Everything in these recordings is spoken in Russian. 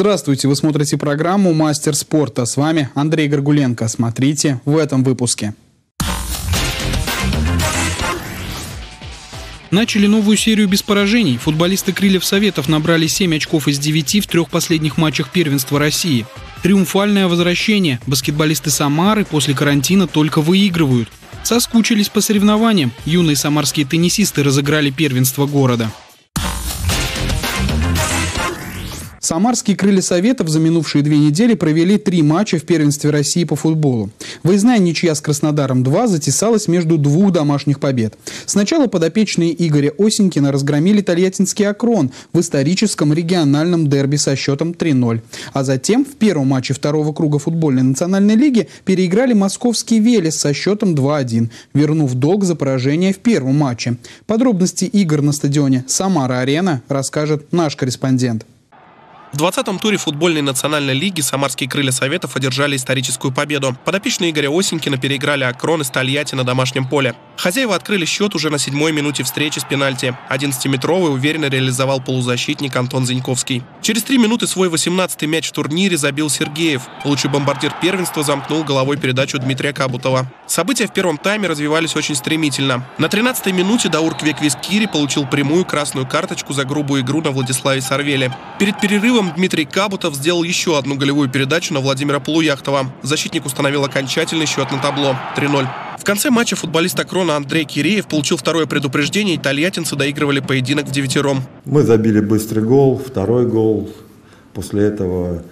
Здравствуйте, вы смотрите программу «Мастер спорта». С вами Андрей Горгуленко. Смотрите в этом выпуске. Начали новую серию без поражений. Футболисты Крыльев Советов набрали 7 очков из 9 в трех последних матчах первенства России. Триумфальное возвращение. Баскетболисты Самары после карантина только выигрывают. Соскучились по соревнованиям. Юные самарские теннисисты разыграли первенство города. Самарские крылья Советов за минувшие две недели провели три матча в первенстве России по футболу. Выездная ничья с Краснодаром-2 затесалась между двух домашних побед. Сначала подопечные Игоря Осенькина разгромили Тольяттинский Акрон в историческом региональном дерби со счетом 3-0. А затем в первом матче второго круга футбольной национальной лиги переиграли московский Велес со счетом 2-1, вернув долг за поражение в первом матче. Подробности игр на стадионе «Самара-Арена» расскажет наш корреспондент. В 20-м туре футбольной национальной лиги самарские крылья Советов одержали историческую победу. Подопечные Игоря Осенькина переиграли Акрон из Тольятти на домашнем поле. Хозяева открыли счет уже на седьмой минуте встречи с пенальти. 11-метровый уверенно реализовал полузащитник Антон Зиньковский. Через три минуты свой 18-й мяч в турнире забил Сергеев. Лучший бомбардир первенства замкнул головой передачу Дмитрия Кабутова. События в первом тайме развивались очень стремительно. На 13-й минуте Даур Квеквискири получил прямую красную карточку за грубую игру на Владиславе Сарвеле. Перед перерывом перерывом Дмитрий Кабутов сделал еще одну голевую передачу на Владимира Полуяхтова. Защитник установил окончательный счет на табло 3-0. В конце матча футболист Акрона Андрей Киреев получил второе предупреждение, и тольяттинцы доигрывали поединок в девятером. Мы забили быстрый гол, второй гол. После этого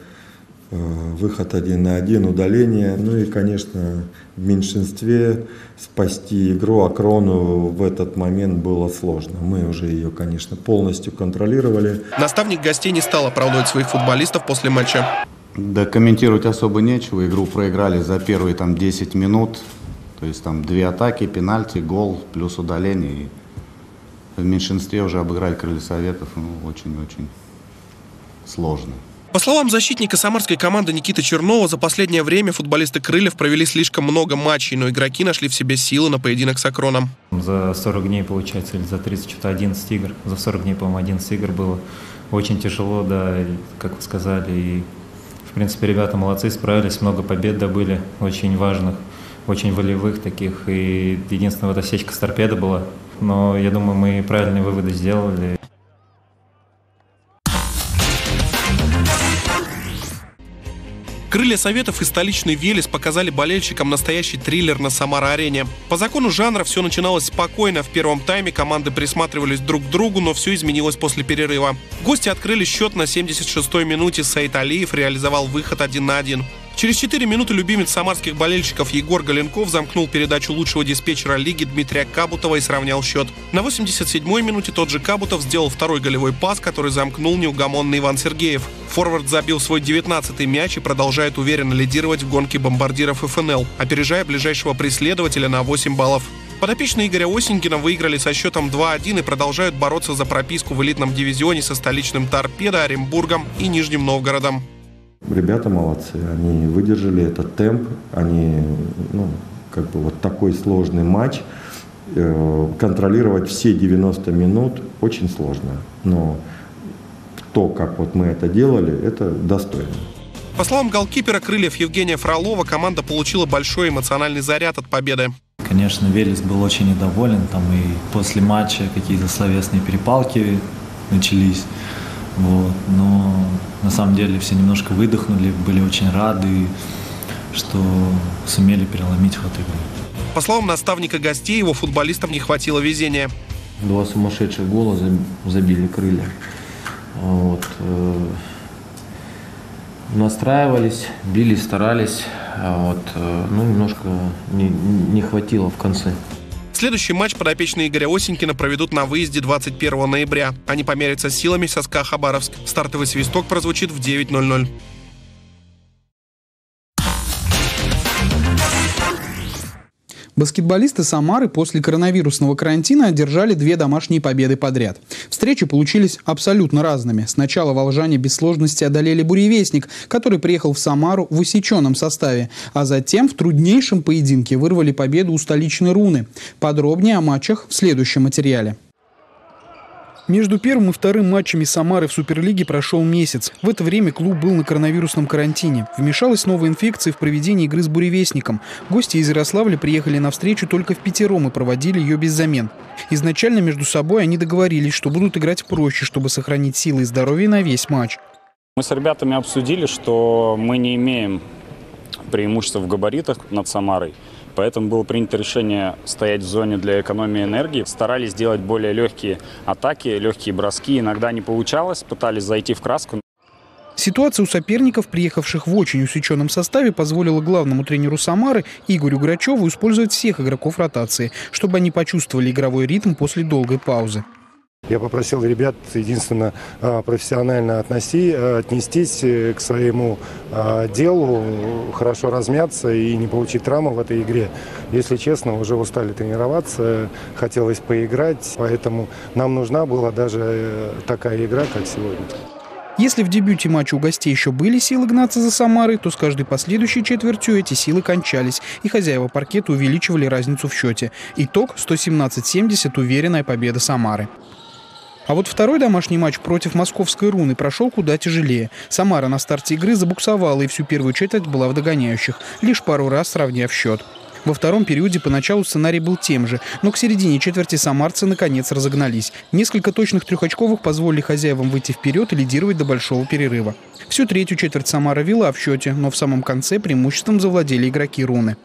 выход один на один, удаление. Ну и, конечно, в меньшинстве спасти игру Акрону в этот момент было сложно. Мы уже ее, конечно, полностью контролировали. Наставник гостей не стал оправдывать своих футболистов после матча. Да комментировать особо нечего. Игру проиграли за первые там 10 минут. То есть там две атаки, пенальти, гол, плюс удаление. И в меньшинстве уже обыграли крылья советов. Ну, очень-очень сложно. По словам защитника самарской команды Никиты Чернова, за последнее время футболисты Крыльев провели слишком много матчей, но игроки нашли в себе силы на поединок с Акроном. За 40 дней, получается, или за 30, что-то 11 игр. За 40 дней, по-моему, 11 игр было. Очень тяжело, да, как вы сказали. И, в принципе, ребята молодцы, справились, много побед добыли, очень важных, очень волевых таких. И единственная вот осечка с торпеда была. Но я думаю, мы правильные выводы сделали. Крылья Советов и столичный Велес показали болельщикам настоящий триллер на Самара-арене. По закону жанра все начиналось спокойно. В первом тайме команды присматривались друг к другу, но все изменилось после перерыва. Гости открыли счет на 76-й минуте. Саид Алиев реализовал выход один на один. Через 4 минуты любимец самарских болельщиков Егор Галенков замкнул передачу лучшего диспетчера лиги Дмитрия Кабутова и сравнял счет. На 87-й минуте тот же Кабутов сделал второй голевой пас, который замкнул неугомонный Иван Сергеев. Форвард забил свой 19-й мяч и продолжает уверенно лидировать в гонке бомбардиров ФНЛ, опережая ближайшего преследователя на 8 баллов. Подопечные Игоря Осенькина выиграли со счетом 2-1 и продолжают бороться за прописку в элитном дивизионе со столичным Торпедо, Оренбургом и Нижним Новгородом. Ребята молодцы, они выдержали этот темп, они, ну, как бы вот такой сложный матч, э, контролировать все 90 минут очень сложно, но то, как вот мы это делали, это достойно. По словам голкипера крыльев Евгения Фролова, команда получила большой эмоциональный заряд от победы. Конечно, Велес был очень недоволен, там и после матча какие-то словесные перепалки начались. Вот. Но на самом деле все немножко выдохнули, были очень рады, что сумели переломить ход игры. По словам наставника гостей, его футболистам не хватило везения. Два сумасшедших гола забили крылья. Вот. Э, настраивались, били, старались. А вот, э, ну, немножко не, не хватило в конце. Следующий матч подопечные Игоря Осенькина проведут на выезде 21 ноября. Они померятся силами со СКА Хабаровск. Стартовый свисток прозвучит в 9.00. Баскетболисты Самары после коронавирусного карантина одержали две домашние победы подряд. Встречи получились абсолютно разными. Сначала волжане без сложности одолели буревестник, который приехал в Самару в усеченном составе, а затем в труднейшем поединке вырвали победу у столичной руны. Подробнее о матчах в следующем материале. Между первым и вторым матчами Самары в Суперлиге прошел месяц. В это время клуб был на коронавирусном карантине. Вмешалась новая инфекция в проведении игры с буревестником. Гости из Ярославля приехали на встречу только в пятером и проводили ее без замен. Изначально между собой они договорились, что будут играть проще, чтобы сохранить силы и здоровье на весь матч. Мы с ребятами обсудили, что мы не имеем преимущества в габаритах над Самарой. Поэтому было принято решение стоять в зоне для экономии энергии. Старались делать более легкие атаки, легкие броски. Иногда не получалось, пытались зайти в краску. Ситуация у соперников, приехавших в очень усеченном составе, позволила главному тренеру Самары Игорю Грачеву использовать всех игроков ротации, чтобы они почувствовали игровой ритм после долгой паузы. Я попросил ребят единственно а, профессионально относи, а, отнестись э, к своему а, делу, хорошо размяться и не получить травму в этой игре. Если честно, уже устали тренироваться, хотелось поиграть, поэтому нам нужна была даже э, такая игра, как сегодня. Если в дебюте матча у гостей еще были силы гнаться за Самарой, то с каждой последующей четвертью эти силы кончались, и хозяева паркета увеличивали разницу в счете. Итог 117-70 уверенная победа Самары. А вот второй домашний матч против московской руны прошел куда тяжелее. Самара на старте игры забуксовала и всю первую четверть была в догоняющих, лишь пару раз сравняв счет. Во втором периоде поначалу сценарий был тем же, но к середине четверти самарцы наконец разогнались. Несколько точных трехочковых позволили хозяевам выйти вперед и лидировать до большого перерыва. Всю третью четверть Самара вела в счете, но в самом конце преимуществом завладели игроки руны.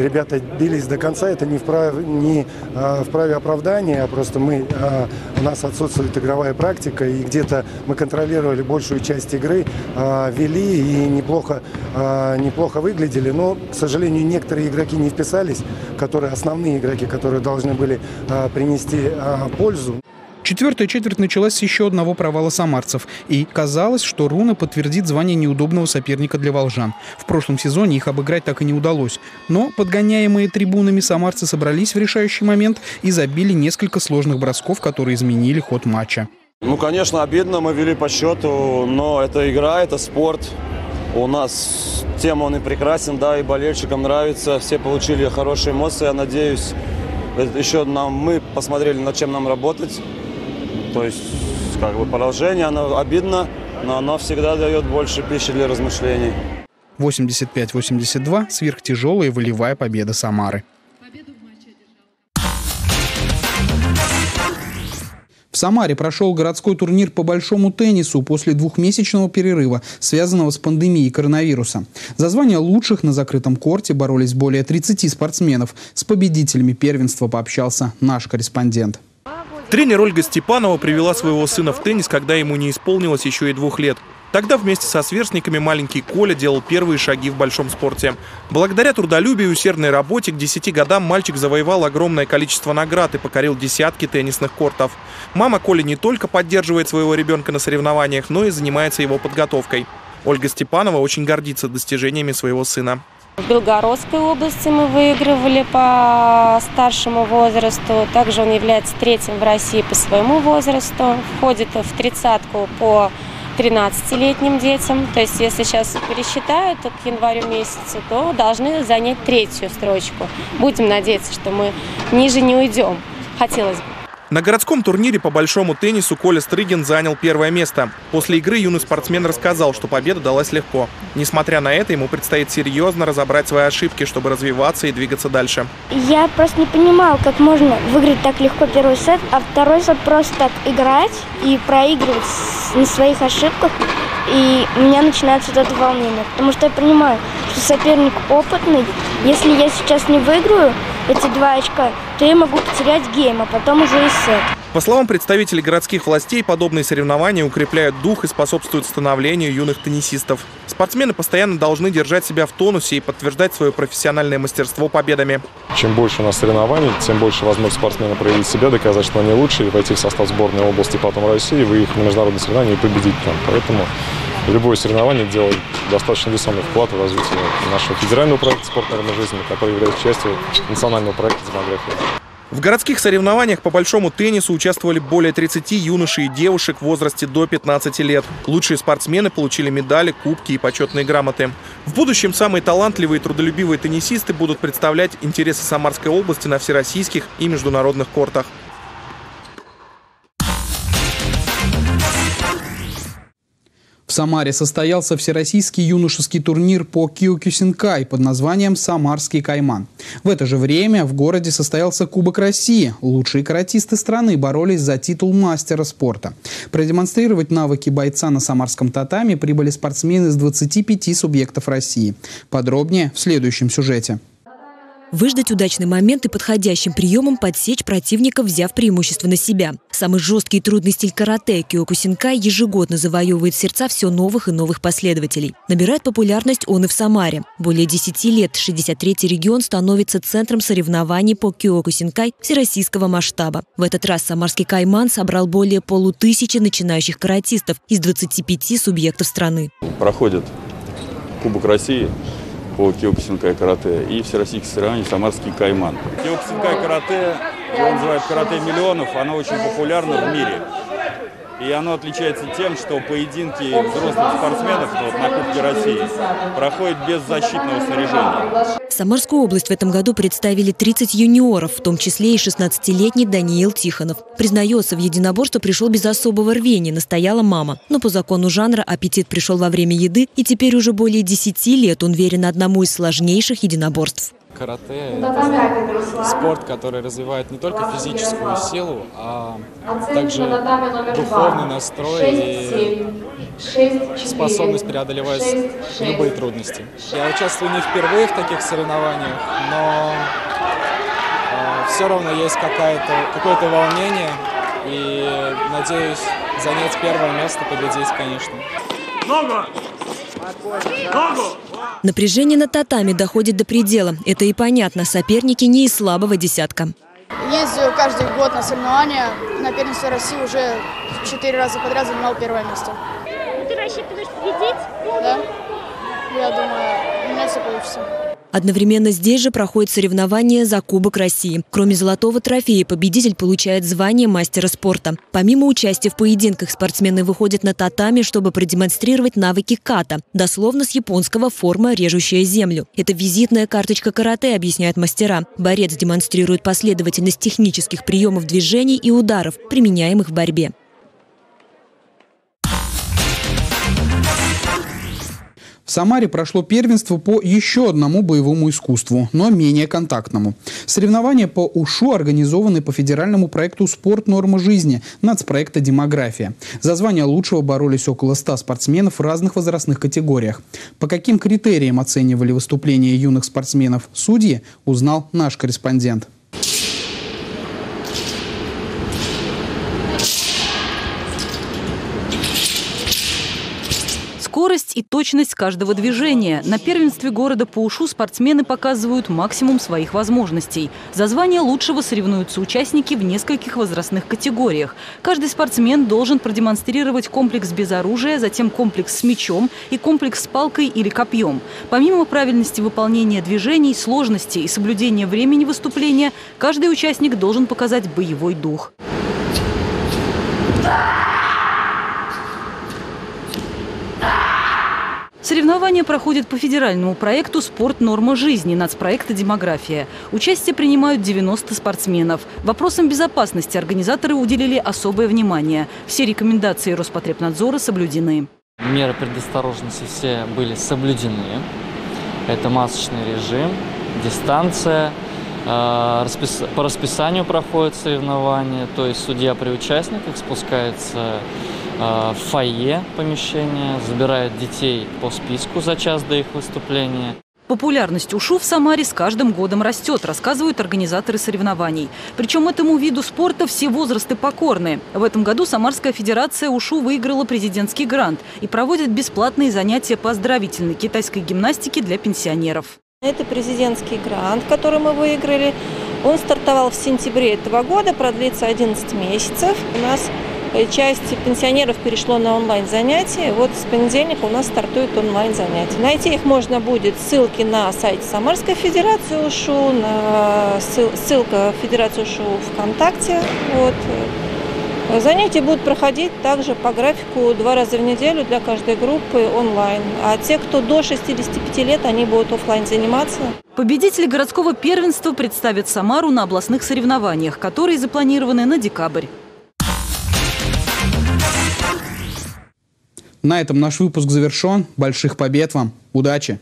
Ребята бились до конца, это не вправе, не, а, вправе оправдания, а просто мы, а, у нас отсутствует игровая практика, и где-то мы контролировали большую часть игры, а, вели и неплохо, а, неплохо выглядели, но, к сожалению, некоторые игроки не вписались, которые основные игроки, которые должны были а, принести а, пользу. Четвертая четверть началась с еще одного провала самарцев. И казалось, что Руна подтвердит звание неудобного соперника для волжан. В прошлом сезоне их обыграть так и не удалось. Но подгоняемые трибунами самарцы собрались в решающий момент и забили несколько сложных бросков, которые изменили ход матча. Ну, конечно, обидно, мы вели по счету, но это игра, это спорт. У нас тем он и прекрасен, да, и болельщикам нравится. Все получили хорошие эмоции, я надеюсь. Еще нам, мы посмотрели, над чем нам работать. То есть, как бы поражение, оно обидно, но оно всегда дает больше пищи для размышлений. 85-82 – сверхтяжелая волевая победа Самары. В Самаре прошел городской турнир по большому теннису после двухмесячного перерыва, связанного с пандемией коронавируса. За звание лучших на закрытом корте боролись более 30 спортсменов. С победителями первенства пообщался наш корреспондент. Тренер Ольга Степанова привела своего сына в теннис, когда ему не исполнилось еще и двух лет. Тогда вместе со сверстниками маленький Коля делал первые шаги в большом спорте. Благодаря трудолюбию и усердной работе к 10 годам мальчик завоевал огромное количество наград и покорил десятки теннисных кортов. Мама Коля не только поддерживает своего ребенка на соревнованиях, но и занимается его подготовкой. Ольга Степанова очень гордится достижениями своего сына. В Белгородской области мы выигрывали по старшему возрасту. Также он является третьим в России по своему возрасту. Входит в тридцатку по 13-летним детям. То есть, если сейчас пересчитают к январю месяцу, то должны занять третью строчку. Будем надеяться, что мы ниже не уйдем. Хотелось бы. На городском турнире по большому теннису Коля Стрыгин занял первое место. После игры юный спортсмен рассказал, что победа далась легко. Несмотря на это, ему предстоит серьезно разобрать свои ошибки, чтобы развиваться и двигаться дальше. Я просто не понимал, как можно выиграть так легко первый сет, а второй сет просто так играть и проигрывать на своих ошибках. И у меня начинается вот это волнение, потому что я понимаю, что соперник опытный. Если я сейчас не выиграю эти два очка, то я могу потерять гейм, а потом уже и сет. По словам представителей городских властей, подобные соревнования укрепляют дух и способствуют становлению юных теннисистов. Спортсмены постоянно должны держать себя в тонусе и подтверждать свое профессиональное мастерство победами. Чем больше у нас соревнований, тем больше возможность спортсмена проявить себя, доказать, что они лучше, и войти в состав сборной области, потом России, выехать на международные соревнования и победить там. Поэтому любое соревнование делает достаточно весомый вклад в развитие нашего федерального проекта «Спорт народной жизни», который является частью национального проекта «Демография». В городских соревнованиях по большому теннису участвовали более 30 юношей и девушек в возрасте до 15 лет. Лучшие спортсмены получили медали, кубки и почетные грамоты. В будущем самые талантливые и трудолюбивые теннисисты будут представлять интересы Самарской области на всероссийских и международных кортах. В Самаре состоялся всероссийский юношеский турнир по киокюсинкай под названием «Самарский кайман». В это же время в городе состоялся Кубок России. Лучшие каратисты страны боролись за титул мастера спорта. Продемонстрировать навыки бойца на самарском татами прибыли спортсмены из 25 субъектов России. Подробнее в следующем сюжете. Выждать удачный момент и подходящим приемом подсечь противника, взяв преимущество на себя. Самый жесткий и трудный стиль карате Киокусинкай ежегодно завоевывает сердца все новых и новых последователей. Набирает популярность он и в Самаре. Более 10 лет 63-й регион становится центром соревнований по Киокусинкай всероссийского масштаба. В этот раз самарский кайман собрал более полутысячи начинающих каратистов из 25 субъектов страны. Проходит Кубок России по киокусинкай карате и всероссийские соревнования «Самарский кайман». Киокусинкай карате, его называют карате миллионов, оно очень популярно в мире. И оно отличается тем, что поединки взрослых спортсменов вот, на Кубке России проходят без защитного снаряжения. Самарскую область в этом году представили 30 юниоров, в том числе и 16-летний Даниил Тихонов. Признается, в единоборство пришел без особого рвения, настояла мама. Но по закону жанра аппетит пришел во время еды, и теперь уже более 10 лет он верен одному из сложнейших единоборств. Карате – это спорт, который развивает не только физическую силу, а также духовный настрой и способность преодолевать любые трудности. Я участвую не впервые в таких соревнованиях, но э, все равно есть какое-то волнение и надеюсь занять первое место, победить, конечно. Ногу! Ногу! Напряжение на татами доходит до предела. Это и понятно. Соперники не из слабого десятка. Ездил каждый год на соревнования. На первенстве России уже четыре раза подряд занимал первое место. Ты рассчитываешь победить? Да. Я думаю, у меня все получится. Одновременно здесь же проходит соревнование за Кубок России. Кроме золотого трофея, победитель получает звание мастера спорта. Помимо участия в поединках, спортсмены выходят на татами, чтобы продемонстрировать навыки ката. Дословно с японского форма, режущая землю. Это визитная карточка карате, объясняют мастера. Борец демонстрирует последовательность технических приемов движений и ударов, применяемых в борьбе. В Самаре прошло первенство по еще одному боевому искусству, но менее контактному. Соревнования по УШУ организованы по федеральному проекту «Спорт. Норма жизни» нацпроекта «Демография». За звание лучшего боролись около 100 спортсменов в разных возрастных категориях. По каким критериям оценивали выступления юных спортсменов судьи, узнал наш корреспондент. Скорость и точность каждого движения. На первенстве города по ушу спортсмены показывают максимум своих возможностей. За звание лучшего соревнуются участники в нескольких возрастных категориях. Каждый спортсмен должен продемонстрировать комплекс без оружия, затем комплекс с мячом и комплекс с палкой или копьем. Помимо правильности выполнения движений, сложности и соблюдения времени выступления, каждый участник должен показать боевой дух. Соревнования проходят по федеральному проекту «Спорт. Норма жизни» нацпроекта «Демография». Участие принимают 90 спортсменов. Вопросам безопасности организаторы уделили особое внимание. Все рекомендации Роспотребнадзора соблюдены. Меры предосторожности все были соблюдены. Это масочный режим, дистанция. Э, по расписанию проходят соревнования, то есть судья при участниках спускается Э, фойе помещения, забирают детей по списку за час до их выступления. Популярность ушу в Самаре с каждым годом растет, рассказывают организаторы соревнований. Причем этому виду спорта все возрасты покорны. В этом году Самарская Федерация ушу выиграла президентский грант и проводит бесплатные занятия по оздоровительной китайской гимнастике для пенсионеров. Это президентский грант, который мы выиграли. Он стартовал в сентябре этого года, продлится 11 месяцев. У нас часть пенсионеров перешло на онлайн-занятия. Вот с понедельника у нас стартует онлайн-занятия. Найти их можно будет ссылки на сайте Самарской Федерации УШУ, на ссылка Федерации УШУ ВКонтакте. Вот. Занятия будут проходить также по графику два раза в неделю для каждой группы онлайн. А те, кто до 65 лет, они будут офлайн заниматься. Победители городского первенства представят Самару на областных соревнованиях, которые запланированы на декабрь. На этом наш выпуск завершен. Больших побед вам. Удачи!